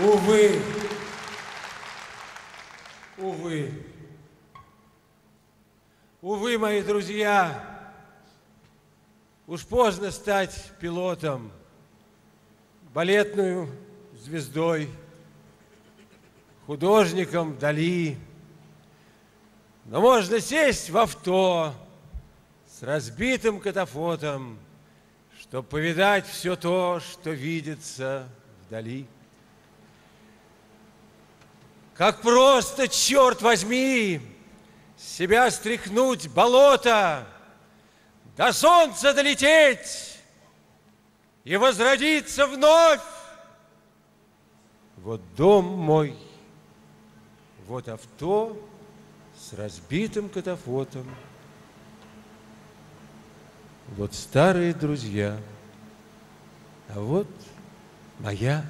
Увы, увы, увы, мои друзья, уж поздно стать пилотом, балетную звездой, художником Дали. Но можно сесть в авто с разбитым катафотом, чтобы повидать все то, что видится вдали. Как просто, черт возьми, себя стряхнуть болото, до солнца долететь и возродиться вновь. Вот дом мой, вот авто с разбитым катафотом, вот старые друзья, а вот моя